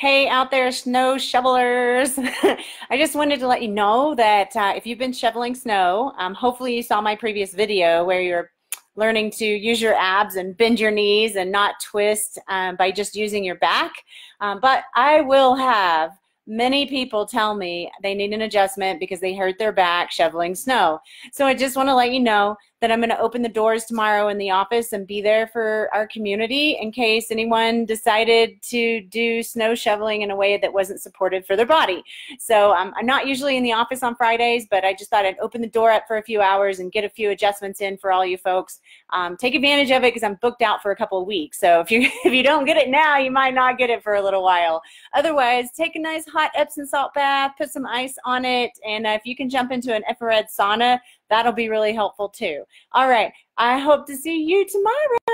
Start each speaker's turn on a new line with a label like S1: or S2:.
S1: Hey, out there, snow shovelers. I just wanted to let you know that uh, if you've been shoveling snow, um, hopefully you saw my previous video where you're learning to use your abs and bend your knees and not twist um, by just using your back. Um, but I will have many people tell me they need an adjustment because they hurt their back shoveling snow. So I just want to let you know that I'm going to open the doors tomorrow in the office and be there for our community in case anyone decided to do snow shoveling in a way that wasn't supported for their body. So um, I'm not usually in the office on Fridays, but I just thought I'd open the door up for a few hours and get a few adjustments in for all you folks. Um, take advantage of it because I'm booked out for a couple of weeks. So if you if you don't get it now, you might not get it for a little while. Otherwise, take a nice hot Epsom salt bath, put some ice on it, and uh, if you can jump into an infrared sauna, that'll be really helpful too. All right. I hope to see you tomorrow.